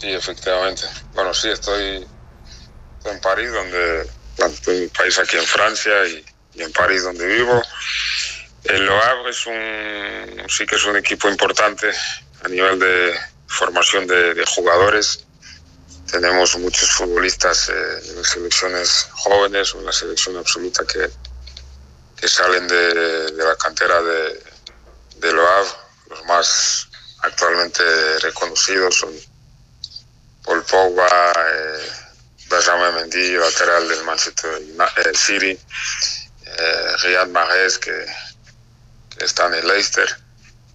Sí, efectivamente. Bueno, sí, estoy, en París, donde estoy en un país aquí en Francia y, en París donde vivo. El Le es un, sí que es un equipo importante a nivel de formación de, jugadores. Tenemos muchos futbolistas eh, en las selecciones jóvenes o en la selección absoluta que, que salen de, la cantera de, de Los más actualmente reconocidos son Pogba, eh, Benjamin Mendy, lateral del Manchester eh, City, eh, Riyad Mahrez, que, está en el Leicester.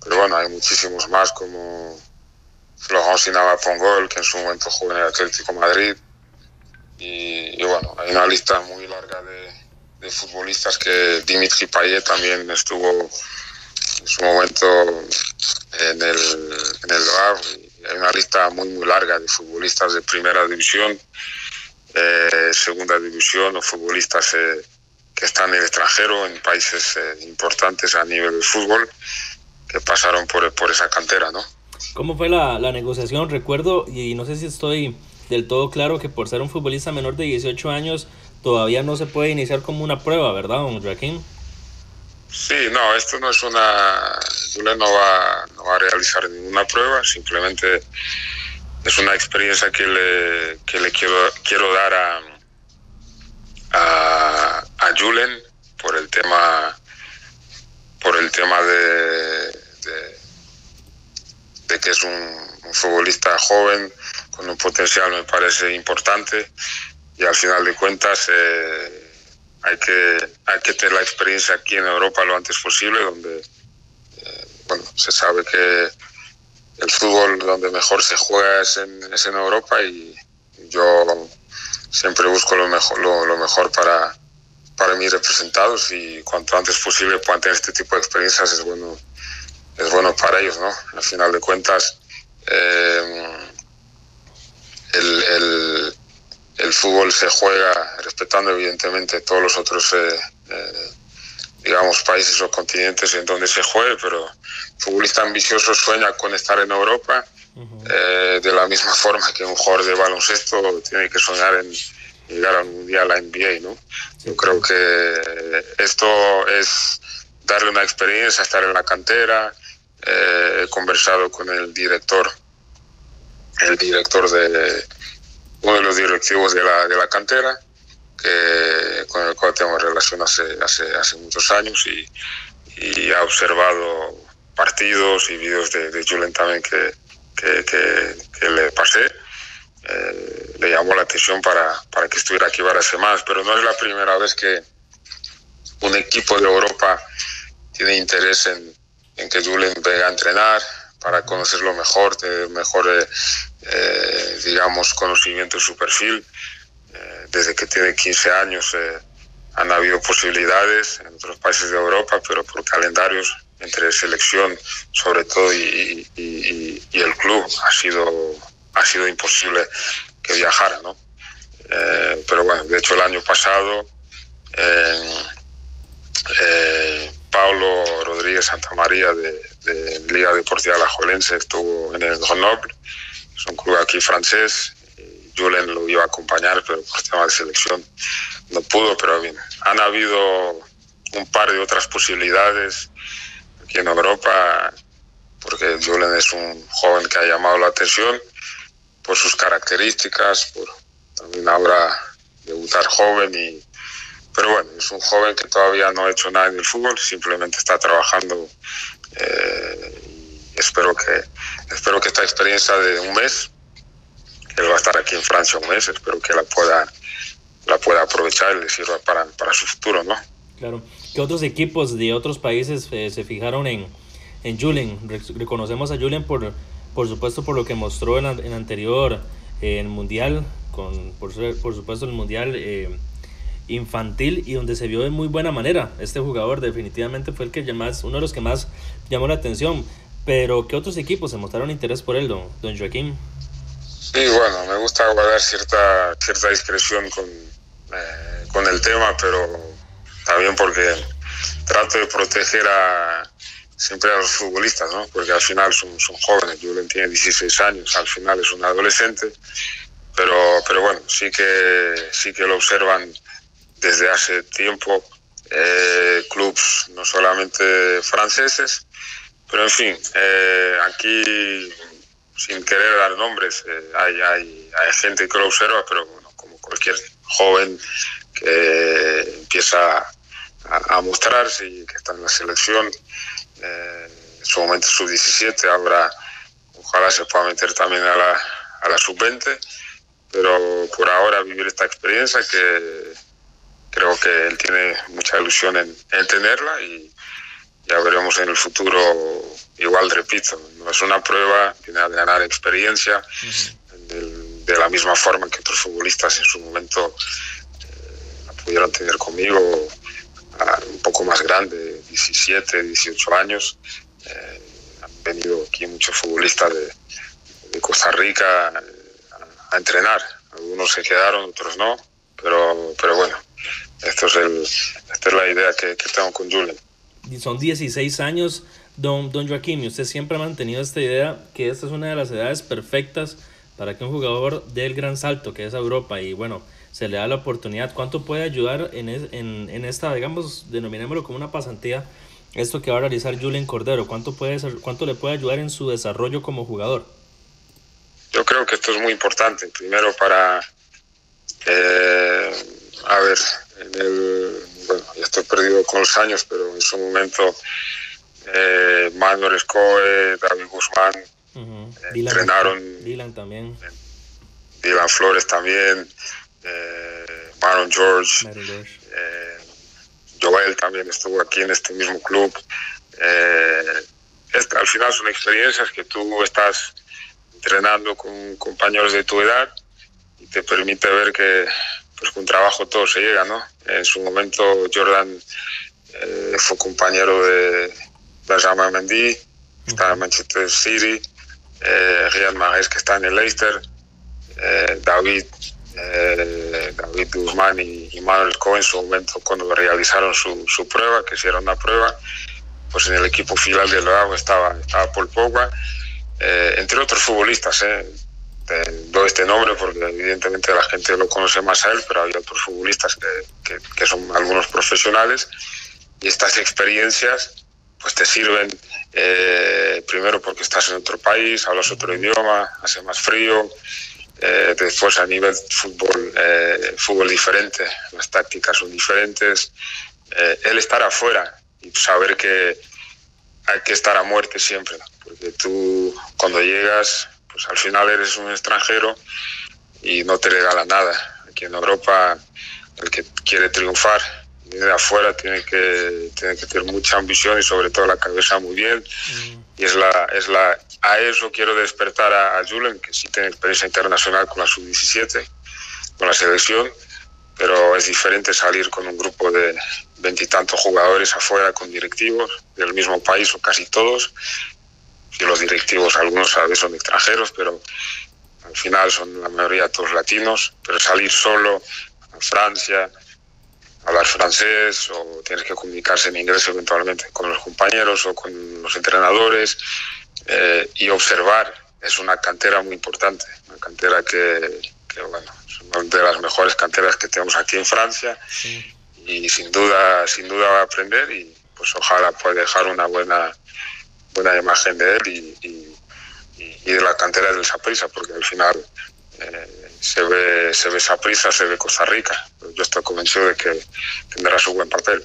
Pero bueno, hay muchísimos más como Sinaba Pongol, que en su momento jugó en el Atlético Madrid. Y, bueno, hay una lista muy larga de, futbolistas que Dimitri Payet también estuvo en su momento en el, en el hay una lista muy, muy larga de futbolistas de primera división, eh, segunda división o futbolistas eh, que están en el extranjero, en países eh, importantes a nivel de fútbol, que pasaron por, por esa cantera, ¿no? ¿Cómo fue la, la negociación? Recuerdo, y no sé si estoy del todo claro, que por ser un futbolista menor de 18 años, todavía no se puede iniciar como una prueba, ¿verdad, don Joaquín? Sí, no, esto no es una... Julen no va, no va a realizar ninguna prueba, simplemente es una experiencia que le, que le quiero, quiero dar a, a, a Julen por el tema por el tema de, de, que es un, futbolista joven con un potencial me parece importante y al final de cuentas eh, hay que, hay que tener la experiencia aquí en Europa lo antes posible, donde eh, bueno, se sabe que el fútbol donde mejor se juega es en, es en Europa y yo siempre busco lo mejor, lo, mejor para, para mis representados y cuanto antes posible puedan tener este tipo de experiencias es bueno, es bueno para ellos, ¿no? Al final de cuentas, eh, el, el, el fútbol se juega respetando evidentemente todos los otros, eh, eh, digamos, países o continentes en donde se juegue, pero el futbolista ambicioso sueña con estar en Europa, eh, de la misma forma que un jugador de baloncesto tiene que soñar en llegar al Mundial, a NBA, ¿no? Yo creo que esto es darle una experiencia, estar en la cantera, he conversado con el director, el director de uno de los directivos de la, de la cantera, con el cual tengo relación hace, hace, hace muchos años y, y ha observado partidos y vídeos de, de Julen también que, que, que, le pasé. Eh, le llamó la atención para, para que estuviera aquí varias semanas, pero no es la primera vez que un equipo de Europa tiene interés en, en que Julen venga a entrenar para conocerlo mejor, tener mejor eh, eh, digamos, conocimiento de su perfil. Eh, desde que tiene 15 años eh, han habido posibilidades en otros países de Europa, pero por calendarios entre selección sobre todo y, el club ha sido, ha sido imposible que viajara, ¿no? pero bueno, de hecho el año pasado Pablo Rodríguez Santamaría de, de Liga Deportiva Alajuelense estuvo en el Grenoble es un club aquí francés. Julen lo iba a acompañar, pero por tema de selección no pudo. Pero bien, han habido un par de otras posibilidades aquí en Europa, porque Julen es un joven que ha llamado la atención por sus características, por también ahora debutar joven y pero bueno, es un joven que todavía no ha hecho nada en el fútbol, simplemente está trabajando eh, espero que, espero que esta experiencia de un mes, él va a estar aquí en Francia un mes, espero que la pueda, la pueda aprovechar y le sirva para, para su futuro, ¿no? Claro. ¿Qué otros equipos de otros países eh, se fijaron en, en Julen? reconocemos a Julen por, por supuesto por lo que mostró en, en anterior en el Mundial, con, por, por supuesto el Mundial eh, infantil y donde se vio de muy buena manera. Este jugador definitivamente fue el que más, uno de los que más llamó la atención. Pero, ¿qué otros equipos se mostraron interés por él, don, don Joaquín? Sí, bueno, me gusta guardar cierta, cierta discreción con, eh, con el tema, pero también porque trato de proteger a, siempre a los futbolistas, ¿no? Porque al final son, son jóvenes. Julen tiene 16 años, al final es un adolescente. Pero, pero bueno, sí que, sí que lo observan desde hace tiempo eh, clubs no solamente franceses, pero en fin, eh, aquí sin querer dar nombres, eh, hay, hay, hay, gente que lo observa, pero bueno, como cualquier joven que empieza a, mostrarse y que está en la selección, eh, en su momento sub-17, ahora ojalá se pueda meter también a la, a la sub-20, pero por ahora vivir esta experiencia que creo que él tiene mucha ilusión en, tenerla y ya veremos en el futuro, igual repito, no es una prueba, tiene que ganar experiencia de, la misma forma que otros futbolistas en su momento eh, la pudieron tener conmigo, un poco más grande, 17, 18 años. Eh, han venido aquí muchos futbolistas de, Costa Rica eh, a, entrenar. Algunos se quedaron, otros no, pero, pero bueno, esto es el, esta es la idea que, que tengo con Julian. Son 16 años, don, don Joaquín, y usted siempre ha mantenido esta idea que esta es una de las edades perfectas para que un jugador dé el gran salto, que es Europa, y bueno, se le da la oportunidad. ¿Cuánto puede ayudar en, en, en esta, digamos, denominémoslo como una pasantía, esto que va a realizar Julian Cordero? ¿Cuánto, puede ¿Cuánto le puede ayudar en su desarrollo como jugador? Yo creo que esto es muy importante. Primero para, eh, a ver, en el, bueno, ya estoy perdido con los años, pero en su momento eh, Manuel Escoe, David Guzmán, uh entrenaron. Dylan también. Dylan Flores también, eh, Baron George, eh, Joel también estuvo aquí en este mismo club. Este, al final son experiencias que tú estás entrenando con compañeros de tu edad y te permite ver que pues con trabajo todo se llega, ¿no? En su momento Jordan eh, fue compañero de Benjamin Mendy, está en Manchester City, eh, Riyad Mahrez que está en el Leicester, eh, David, eh, David Guzmán y, Manuel Cohen en su momento cuando realizaron su, su prueba, que hicieron una prueba, pues en el equipo final del Lago estaba, estaba Paul Pogba, entre otros futbolistas, ¿eh? Doy este nombre porque evidentemente la gente lo conoce más a él, pero hay otros futbolistas que, que, son algunos profesionales. Y estas experiencias pues te sirven eh, primero porque estás en otro país, hablas otro idioma, hace más frío, eh, después a nivel fútbol, eh, fútbol diferente, las tácticas son diferentes, el estar afuera y saber que hay que estar a muerte siempre, porque tú cuando llegas pues al final eres un extranjero y no te regala nada. Aquí en Europa, el que quiere triunfar viene de afuera tiene que, tiene que tener mucha ambición y sobre todo la cabeza muy bien. Mm. Y es la, es la, a eso quiero despertar a, a Julen, que sí tiene experiencia internacional con la sub-17, con la selección, pero es diferente salir con un grupo de veintitantos jugadores afuera, con directivos del mismo país o casi todos, y los directivos, algunos a veces son extranjeros, pero al final son la mayoría todos latinos, pero salir solo a Francia, hablar francés o tienes que comunicarse en inglés eventualmente con los compañeros o con los entrenadores eh, y observar. Es una cantera muy importante, una cantera que, que, bueno, es una de las mejores canteras que tenemos aquí en Francia y sin duda, sin duda va a aprender y pues ojalá pueda dejar una buena buena imagen de él y, de la cantera del Saprisa, porque al final eh, se ve se ve Saprisa, se ve Costa Rica. Yo estoy convencido de que tendrá su buen papel.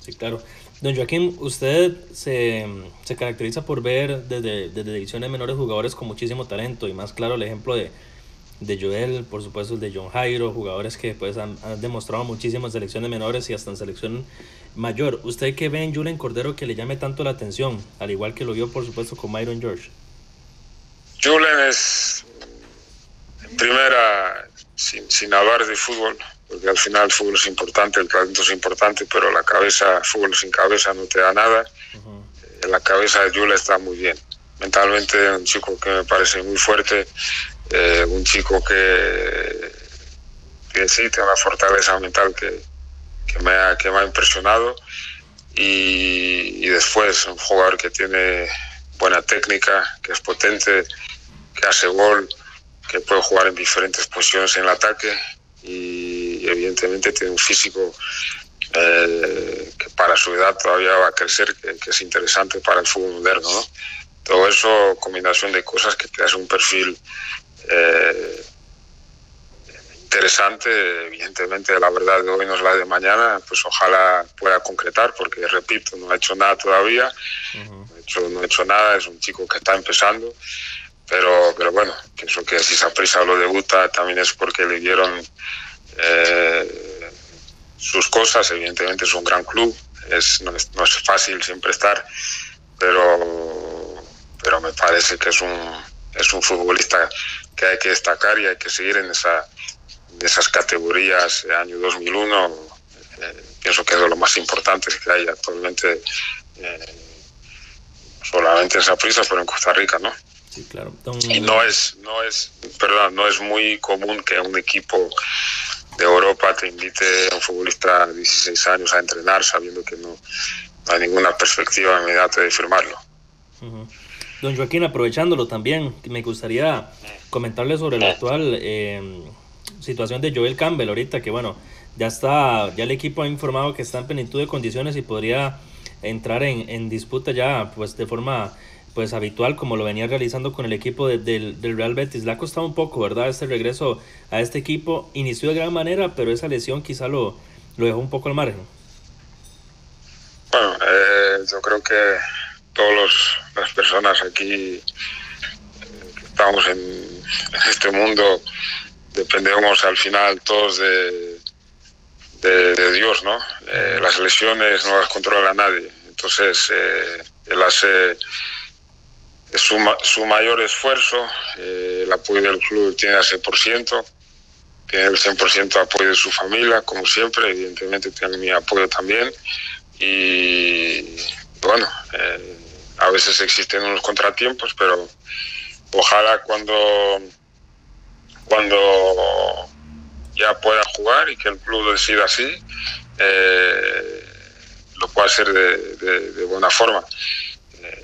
Sí, claro. Don Joaquín, usted se, se caracteriza por ver desde, desde ediciones menores jugadores con muchísimo talento y más claro el ejemplo de, de Joel, por supuesto el de John Jairo, jugadores que pues han, han demostrado muchísimas selecciones menores y hasta en selección mayor. ¿Usted qué ve en Julen Cordero que le llame tanto la atención? Al igual que lo vio, por supuesto, con Myron George. Julen es, en primera, sin, sin hablar de fútbol, porque al final el fútbol es importante, el talento es importante, pero la cabeza, fútbol sin cabeza no te da nada. En la cabeza de Julen está muy bien. Mentalmente, un chico que me parece muy fuerte, eh, un chico que, que sí tiene una fortaleza mental que, me ha, que me ha impresionado y, después un jugador que tiene buena técnica, que es potente, que hace gol, que puede jugar en diferentes posiciones en el ataque y evidentemente tiene un físico eh, que para su edad todavía va a crecer, que, es interesante para el fútbol moderno. ¿no? Todo eso, combinación de cosas que te hace un perfil eh, interesante, evidentemente la verdad de hoy no es la de mañana, pues ojalá pueda concretar, porque repito, no ha hecho nada todavía, uh -huh. no, ha hecho, no ha hecho nada, es un chico que está empezando, pero, pero bueno, pienso que si Saprissa lo debuta también es porque le dieron eh, sus cosas, evidentemente es un gran club, es, no, es, no es fácil siempre estar, pero, pero me parece que es un, es un futbolista que hay que destacar y hay que seguir en esa de esas categorías de año 2001 eh, pienso que es de lo más importante que hay actualmente eh, solamente en Saprissa pero en Costa Rica no sí, claro. y no es no es perdón no es muy común que un equipo de Europa te invite a un futbolista de 16 años a entrenar sabiendo que no, no hay ninguna perspectiva inmediata de firmarlo uh -huh. Don Joaquín, aprovechándolo también, me gustaría comentarle sobre la actual eh, situación de Joel Campbell ahorita, que bueno, ya está, ya el equipo ha informado que está en plenitud de condiciones y podría entrar en, en disputa ya pues de forma pues habitual como lo venía realizando con el equipo de, de, del Real Betis. Le ha costado un poco, ¿verdad? Este regreso a este equipo inició de gran manera, pero esa lesión quizá lo, lo dejó un poco al margen. Bueno, eh, yo creo que todas las personas aquí eh, que estamos en, este mundo dependemos al final todos de, Dios, ¿no? Eh, las lesiones no las controla nadie. Entonces, eh, él hace su, su mayor esfuerzo, eh, el apoyo del club tiene el 100%, tiene el 100% apoyo de su familia, como siempre, evidentemente tiene mi apoyo también. Y bueno, eh, a veces existen unos contratiempos, pero ojalá cuando, cuando ya pueda jugar y que el club decida así, eh, lo pueda hacer de, de, de, buena forma.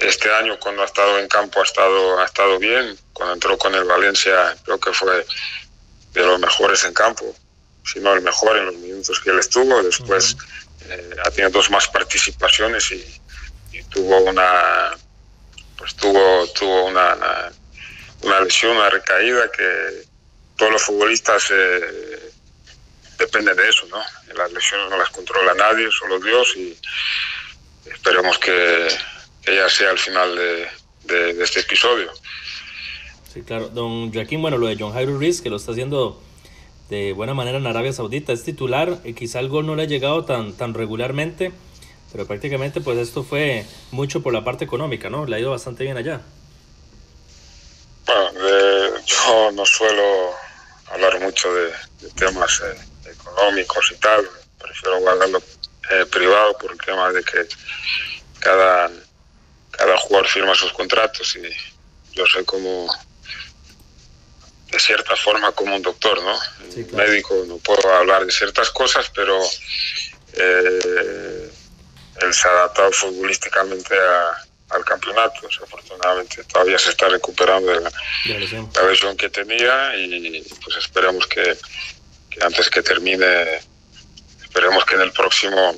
Este año cuando ha estado en campo ha estado, ha estado bien, cuando entró con el Valencia creo que fue de los mejores en campo, si no el mejor en los minutos que él estuvo, después uh -huh. eh, ha tenido dos más participaciones y, y tuvo una pues tuvo tuvo una, una lesión, una recaída que todos los futbolistas eh, dependen de eso, ¿no? Las lesiones no las controla nadie, solo Dios y esperemos que ella sea al final de, de, de, este episodio. Sí, claro. Don Joaquín, bueno, lo de John Jairo Ruiz, que lo está haciendo de buena manera en Arabia Saudita, es titular, y quizá el gol no le ha llegado tan, tan regularmente, pero prácticamente pues esto fue mucho por la parte económica, ¿no? Le ha ido bastante bien allá. Bueno, de, yo no suelo hablar mucho de, de temas eh, económicos y tal, prefiero guardarlo eh, privado por el tema de que cada, cada jugador firma sus contratos y yo soy como de cierta forma como un doctor, ¿no? Sí, claro. Médico no puedo hablar de ciertas cosas, pero eh, él se ha adaptado futbolísticamente a, al campeonato. Afortunadamente todavía se está recuperando de la, la, lesión. que tenía y pues esperemos que, que, antes que termine, esperemos que en el próximo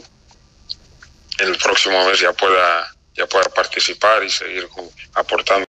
en el próximo mes ya pueda ya pueda participar y seguir aportando